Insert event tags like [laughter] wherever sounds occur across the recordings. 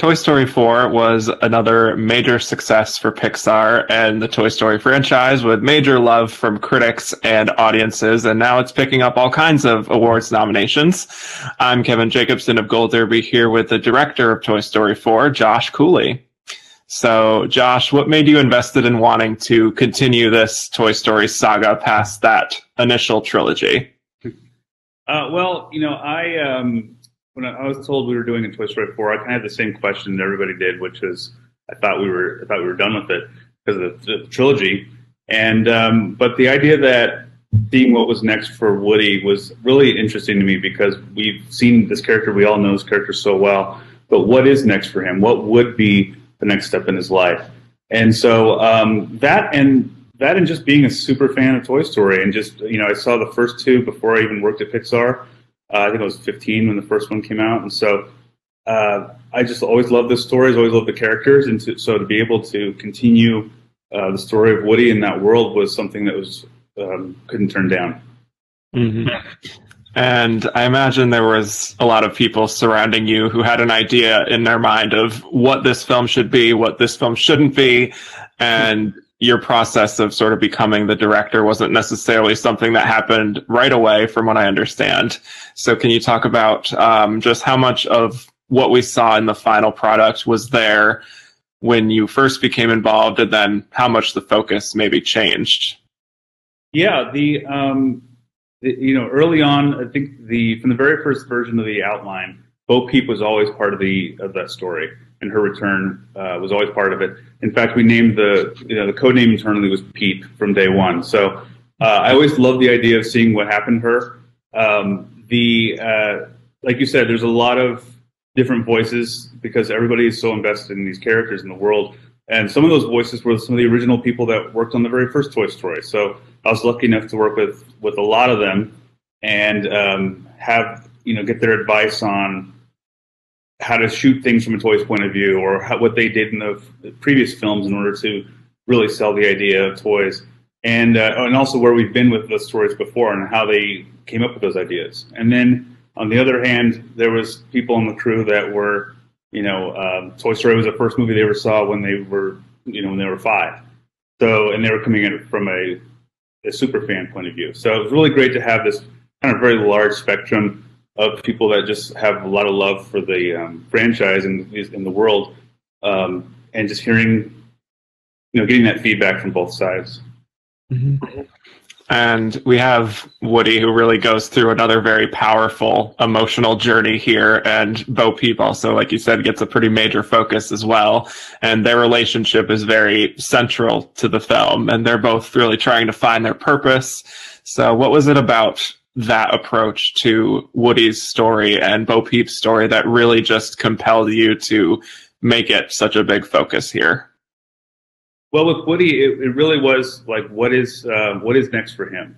Toy Story 4 was another major success for Pixar and the Toy Story franchise with major love from critics and audiences, and now it's picking up all kinds of awards nominations. I'm Kevin Jacobsen of Gold Derby here with the director of Toy Story 4, Josh Cooley. So, Josh, what made you invested in wanting to continue this Toy Story saga past that initial trilogy? Uh, well, you know, I um, when I was told we were doing a Toy Story 4, I kind of had the same question that everybody did, which was I thought we were I thought we were done with it because of the, the trilogy. And um, but the idea that seeing what was next for Woody was really interesting to me because we've seen this character, we all know this character so well. But what is next for him? What would be the next step in his life? And so um, that and that and just being a super fan of Toy Story and just you know I saw the first two before I even worked at Pixar uh, I think I was 15 when the first one came out, and so uh, I just always loved the stories, always loved the characters, and to, so to be able to continue uh, the story of Woody in that world was something that was um, couldn't turn down. Mm-hmm. And I imagine there was a lot of people surrounding you who had an idea in their mind of what this film should be, what this film shouldn't be, and your process of sort of becoming the director wasn't necessarily something that happened right away, from what I understand. So, can you talk about um, just how much of what we saw in the final product was there when you first became involved, and then how much the focus maybe changed? Yeah, the, um, the you know early on, I think the from the very first version of the outline, Bo Peep was always part of the of that story and her return uh, was always part of it. In fact, we named the you know the code name internally was Peep from day one. So uh, I always love the idea of seeing what happened to her. Um, the uh, like you said, there's a lot of different voices because everybody is so invested in these characters in the world. And some of those voices were some of the original people that worked on the very first Toy Story. So I was lucky enough to work with with a lot of them and um, have you know get their advice on how to shoot things from a toy's point of view or how, what they did in the, previous films in order to really sell the idea of toys. And uh, and also where we've been with the stories before and how they came up with those ideas. And then on the other hand there was people on the crew that were you know um, toy story was the first movie they ever saw when they were you know when they were five. So and they were coming in from a, a super fan point of view. So it was really great to have this kind of very large spectrum of people that just have a lot of love for the um, franchise and in the world, um, and just hearing, you know, getting that feedback from both sides. Mm-hmm. And we have Woody, who really goes through another very powerful emotional journey here. And Bo Peep also, like you said, gets a pretty major focus as well. And their relationship is very central to the film. And they're both really trying to find their purpose. So, what was it about that approach to Woody's story and Bo Peep's story that really just compelled you to make it such a big focus here? Well, with Woody, it, it really was like, what is uh, what is next for him?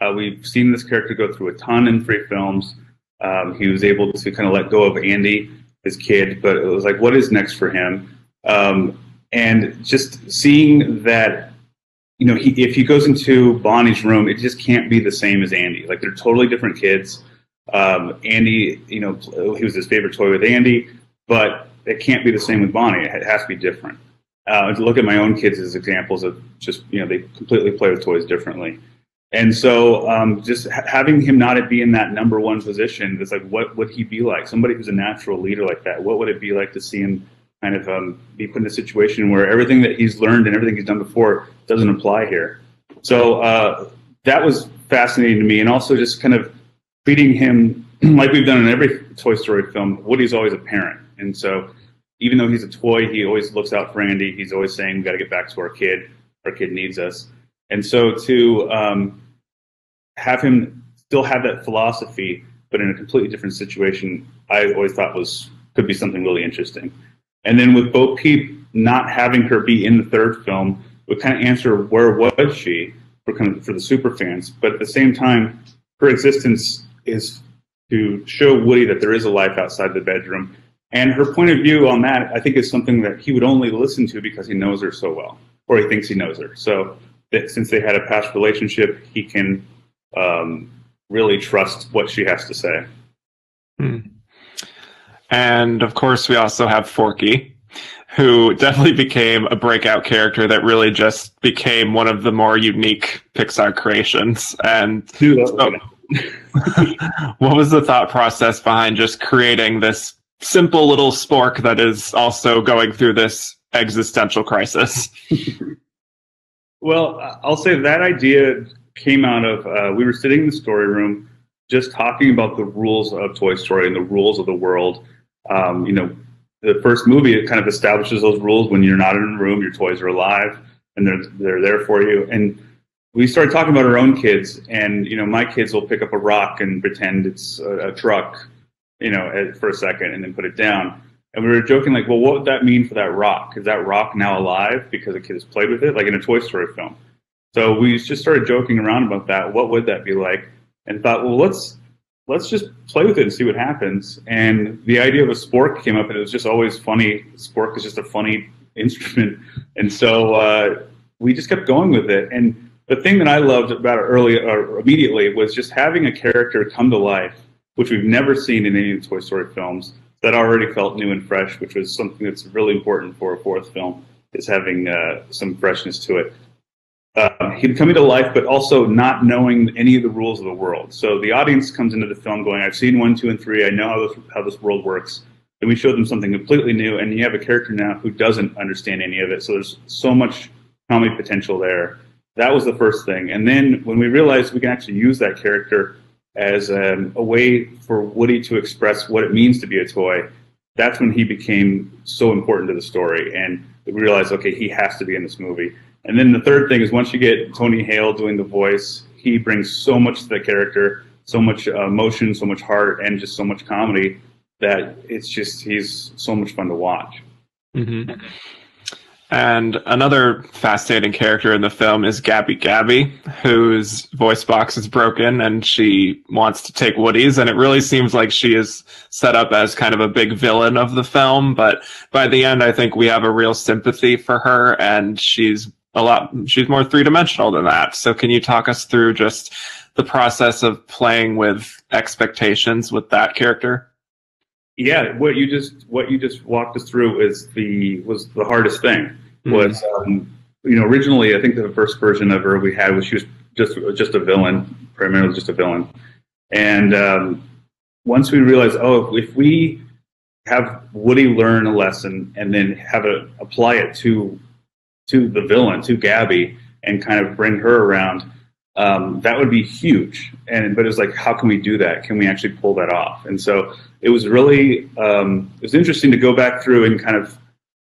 Uh, we've seen this character go through a ton in three films. Um, he was able to kind of let go of Andy, his kid, but it was like, what is next for him? Um, and just seeing that you know, he, if he goes into Bonnie's room, it just can't be the same as Andy. Like they're totally different kids. Um, Andy, you know, he was his favorite toy with Andy, but it can't be the same with Bonnie. It has to be different. Uh, to look at my own kids as examples of just, you know, they completely play with toys differently. And so um, just ha- having him not be in that number one position, it's like, what would he be like? Somebody who's a natural leader like that, what would it be like to see him kind of um, be put in a situation where everything that he's learned and everything he's done before doesn't apply here. So uh, that was fascinating to me, and also just kind of treating him [clears throat] like we've done in every Toy Story film. Woody's always a parent, and so even though he's a toy, he always looks out for Andy. He's always saying, "We got to get back to our kid. Our kid needs us." And so to um, have him still have that philosophy, but in a completely different situation, I always thought was could be something really interesting. And then with Bo Peep not having her be in the third film would kind of answer where was she for kind of for the super fans. But at the same time, her existence is to show Woody that there is a life outside the bedroom. And her point of view on that, I think, is something that he would only listen to because he knows her so well, or he thinks he knows her. So that since they had a past relationship, he can um, really trust what she has to say. Hmm. And of course, we also have Forky, who definitely became a breakout character that really just became one of the more unique Pixar creations. And so, [laughs] what was the thought process behind just creating this simple little spork that is also going through this existential crisis? [laughs] well, I'll say that idea came out of uh, we were sitting in the story room just talking about the rules of Toy Story and the rules of the world. Um, you know, the first movie it kind of establishes those rules. When you're not in a room, your toys are alive and they're they're there for you. And we started talking about our own kids, and you know, my kids will pick up a rock and pretend it's a, a truck, you know, for a second, and then put it down. And we were joking, like, well, what would that mean for that rock? Is that rock now alive because a kid has played with it, like in a Toy Story film? So we just started joking around about that. What would that be like? And thought, well, let's let's just play with it and see what happens. And the idea of a spork came up, and it was just always funny. Spork is just a funny [laughs] instrument, and so uh, we just kept going with it. And the thing that I loved about it early or immediately was just having a character come to life, which we've never seen in any of the Toy Story films. That already felt new and fresh, which was something that's really important for a fourth film, is having uh, some freshness to it uh, him coming to life, but also not knowing any of the rules of the world. So the audience comes into the film going, "I've seen one, two, and three. I know how this how this world works." And we show them something completely new, and you have a character now who doesn't understand any of it. So there's so much comedy potential there. That was the first thing, and then when we realized we can actually use that character as um, a way for Woody to express what it means to be a toy, that's when he became so important to the story, and we realized, okay, he has to be in this movie. And then the third thing is once you get Tony Hale doing the voice, he brings so much to the character, so much uh, emotion, so much heart, and just so much comedy that it's just he's so much fun to watch. Mm-hmm. And another fascinating character in the film is Gabby Gabby, whose voice box is broken and she wants to take Woody's. And it really seems like she is set up as kind of a big villain of the film. But by the end, I think we have a real sympathy for her and she's a lot she's more three-dimensional than that. So can you talk us through just the process of playing with expectations with that character? Yeah what you just what you just walked us through is the was the hardest thing. Mm-hmm. was um, you know originally i think the first version of her we had was she was just just a villain primarily just a villain. And um, once we realized oh if we have woody learn a lesson and then have it apply it to to the villain, to Gabby, and kind of bring her around, um, that would be huge. And but it's like, how can we do that? Can we actually pull that off? And so it was really um, it was interesting to go back through and kind of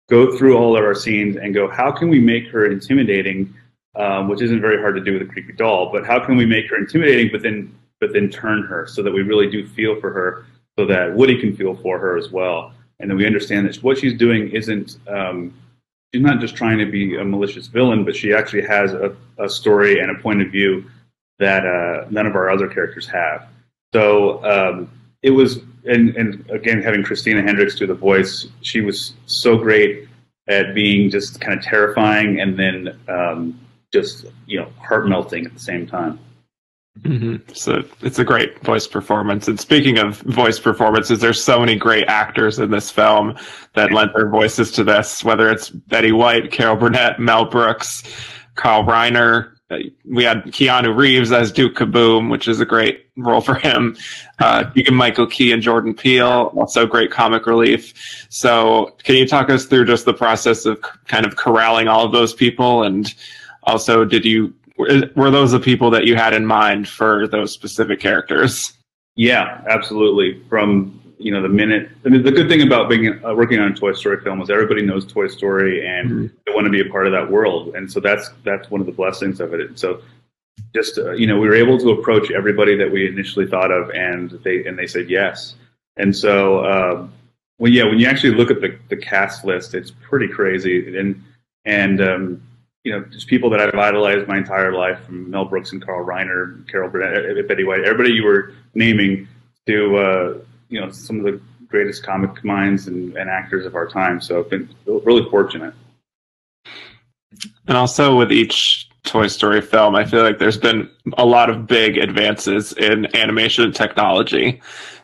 go through all of our scenes and go, how can we make her intimidating? Um, which isn't very hard to do with a creepy doll, but how can we make her intimidating, but then but then turn her so that we really do feel for her, so that Woody can feel for her as well, and then we understand that what she's doing isn't um, she's not just trying to be a malicious villain, but she actually has a, a story and a point of view that uh, none of our other characters have. So um, it was, and, and again, having Christina Hendricks do the voice, she was so great at being just kind of terrifying and then um, just you know heart melting at the same time. Mm-hmm. So it's a great voice performance. And speaking of voice performances, there's so many great actors in this film that lent their voices to this, whether it's Betty White, Carol Burnett, Mel Brooks, Carl Reiner. We had Keanu Reeves as Duke Kaboom, which is a great role for him. Uh, Michael Key and Jordan Peele, also great comic relief. So can you talk us through just the process of kind of corralling all of those people? And also, did you were those the people that you had in mind for those specific characters? Yeah, absolutely. From you know the minute, I mean, the good thing about being uh, working on a Toy Story film is everybody knows Toy Story and mm-hmm. they want to be a part of that world, and so that's that's one of the blessings of it. And so just uh, you know we were able to approach everybody that we initially thought of, and they and they said yes. And so uh, well, yeah, when you actually look at the the cast list, it's pretty crazy, and and um, you know, just people that I've idolized my entire life, from Mel Brooks and Carl Reiner, Carol Burnett, Betty White, everybody you were naming, to uh, you know some of the greatest comic minds and, and actors of our time. So I've been really fortunate. And also with each Toy Story film, I feel like there's been a lot of big advances in animation technology.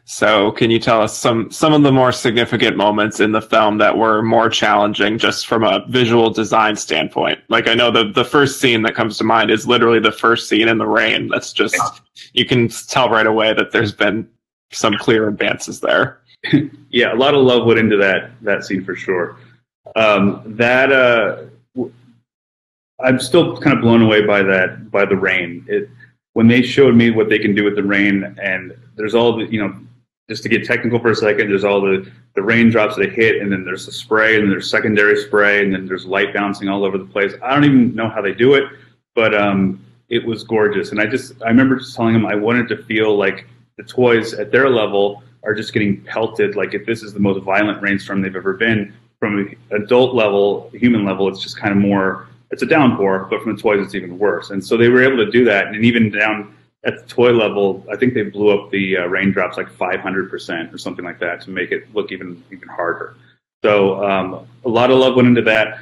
So, can you tell us some some of the more significant moments in the film that were more challenging, just from a visual design standpoint? Like, I know the the first scene that comes to mind is literally the first scene in the rain. That's just you can tell right away that there's been some clear advances there. [laughs] yeah, a lot of love went into that that scene for sure. Um, that uh, I'm still kind of blown away by that by the rain. It when they showed me what they can do with the rain, and there's all the you know just to get technical for a second, there's all the, the raindrops that hit, and then there's the spray, and there's secondary spray, and then there's light bouncing all over the place. I don't even know how they do it, but um, it was gorgeous. And I just, I remember just telling them I wanted to feel like the toys at their level are just getting pelted. Like if this is the most violent rainstorm they've ever been, from an adult level, human level, it's just kind of more, it's a downpour, but from the toys, it's even worse. And so they were able to do that. And even down at the toy level, I think they blew up the uh, raindrops like 500% or something like that to make it look even even harder. So um, a lot of love went into that.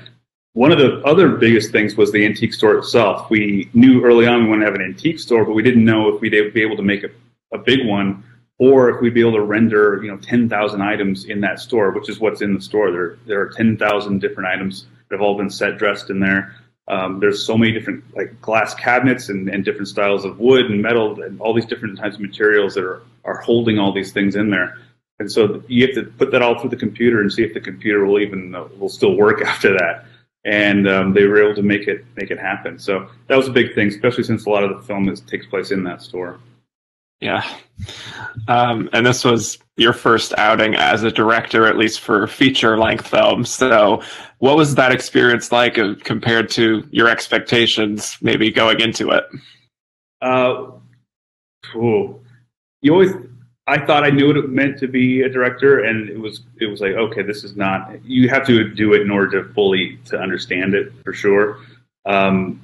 One of the other biggest things was the antique store itself. We knew early on we wanted to have an antique store, but we didn't know if we'd be able to make a, a big one or if we'd be able to render, you know, 10,000 items in that store, which is what's in the store. There, there are 10,000 different items that have all been set dressed in there. Um, there's so many different like glass cabinets and, and different styles of wood and metal and all these different types of materials that are, are holding all these things in there. And so you have to put that all through the computer and see if the computer will even uh, will still work [laughs] after that. And um, they were able to make it make it happen. So that was a big thing, especially since a lot of the film is, takes place in that store. Yeah. Um, and this was your first outing as a director, at least for feature length films. So, what was that experience like uh, compared to your expectations, maybe going into it? Uh, ooh. you always, I thought I knew what it meant to be a director, and it was, it was like, okay, this is not. You have to do it in order to fully to understand it for sure. Um,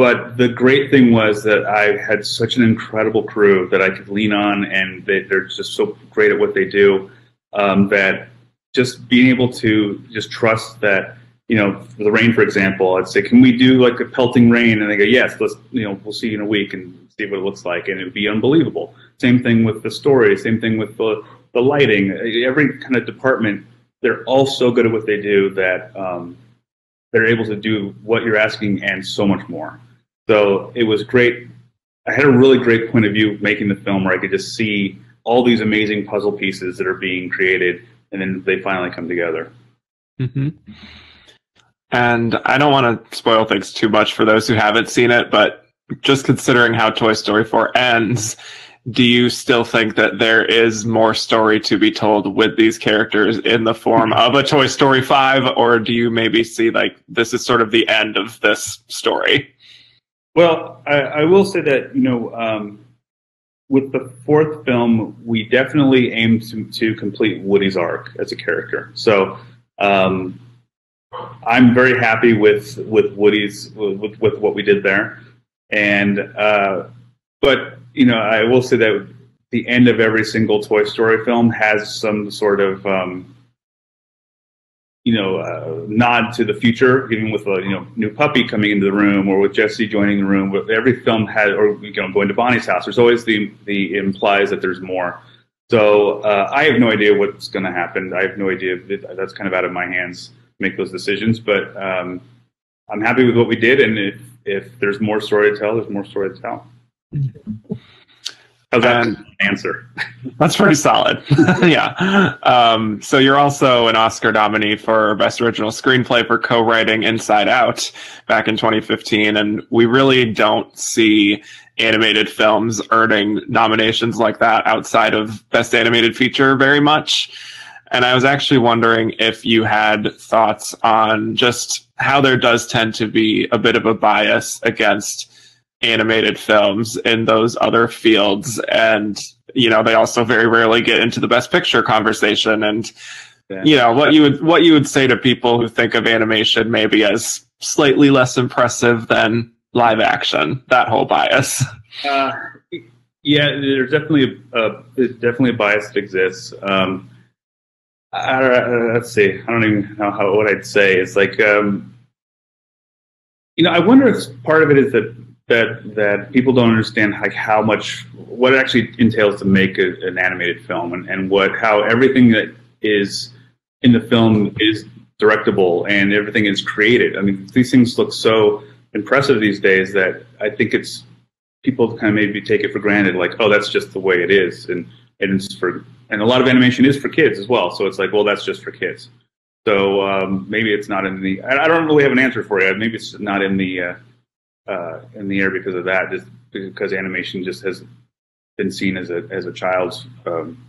but the great thing was that I had such an incredible crew that I could lean on, and they, are just so great at what they do um, that just being able to just trust that, you know, the rain, for example, I'd say, can we do like a pelting rain? And they go, yes, let's, you know, we'll see you in a week and see what it looks like. And it would be unbelievable. Same thing with the story, same thing with the, the lighting, every kind of department, they're all so good at what they do that um, they're able to do what you're asking and so much more. So it was great. I had a really great point of view making the film where I could just see all these amazing puzzle pieces that are being created, and then they finally come together. Mm-hmm. And I don't want to spoil things too much for those who haven't seen it, but just considering how Toy Story 4 ends, do you still think that there is more story to be told with these characters in the form of a Toy Story 5, or do you maybe see like this is sort of the end of this story? Well, I, I, will say that you know, um, with the fourth film, we definitely aim to, to, complete Woody's arc as a character. So um, I'm very happy with with Woody's with, with what we did there, and uh, but you know, I will say that the end of every single Toy Story film has some sort of um, you know, uh, nod to the future, even with a you know new puppy coming into the room, or with Jesse joining the room. Every film had, or you know, going to Bonnie's house. There's always the the implies that there's more. So uh, I have no idea what's going to happen. I have no idea. That's kind of out of my hands make those decisions. But um, I'm happy with what we did, and if if there's more story to tell, there's more story to tell. How's that and answer? That's pretty solid. [laughs] yeah. Um, so you're also an Oscar nominee for Best Original Screenplay for co-writing Inside Out back in 2015, and we really don't see animated films earning nominations like that outside of Best Animated Feature very much. And I was actually wondering if you had thoughts on just how there does tend to be a bit of a bias against animated films in those other fields. And you know they also very rarely get into the best picture conversation. And yeah. you know what you would what you would say to people who think of animation maybe as slightly less impressive than live action that whole bias. Uh, yeah there's definitely a, there's definitely a bias that exists. Um, I, let's see. I don't even know how what i'd say. It's like um, You know, I wonder if part of it is that that that people don't understand like how much what it actually entails to make a, an animated film and, and what how everything that is in the film is directable and everything is created. I mean, these things look so impressive these days that I think it's people kind of maybe take it for granted, like, oh, that's just the way it is, and and it's for and a lot of animation is for kids as well. So it's like, well, that's just for kids. So um, maybe it's not in the. I don't really have an answer for you. Maybe it's not in the uh, uh, in the air because of that, just because animation just has been seen as a as a child's um,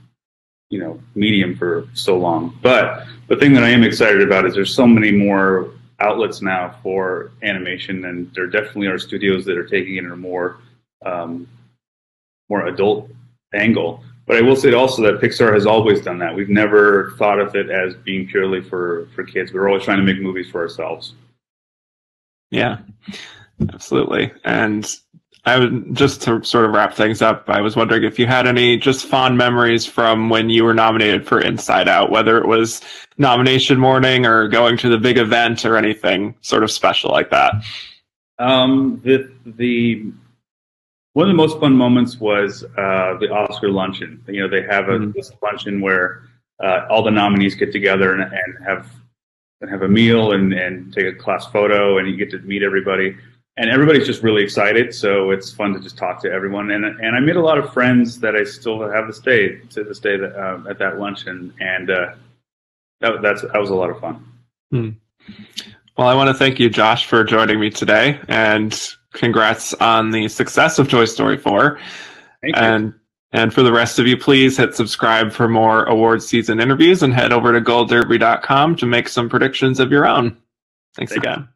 you know medium for so long. But the thing that I am excited about is there's so many more outlets now for animation, and there definitely are studios that are taking it in a more um, more adult angle. But I will say also that Pixar has always done that. We've never thought of it as being purely for for kids. We're always trying to make movies for ourselves. Yeah, absolutely. And I would just to sort of wrap things up. I was wondering if you had any just fond memories from when you were nominated for Inside Out, whether it was nomination morning or going to the big event or anything sort of special like that. Um, the the one of the most fun moments was uh, the Oscar luncheon. You know, they have a mm-hmm. this luncheon where uh, all the nominees get together and, and have and have a meal and, and take a class photo, and you get to meet everybody and everybody's just really excited. So it's fun to just talk to everyone. And and I made a lot of friends that I still have to stay to this day that, uh, at that luncheon, and uh, that that's that was a lot of fun. Hmm. Well, I want to thank you, Josh, for joining me today, and congrats on the success of Toy Story 4. Thank and you. and for the rest of you, please hit subscribe for more award season interviews and head over to goldderby.com to make some predictions of your own. Thanks thank again. You.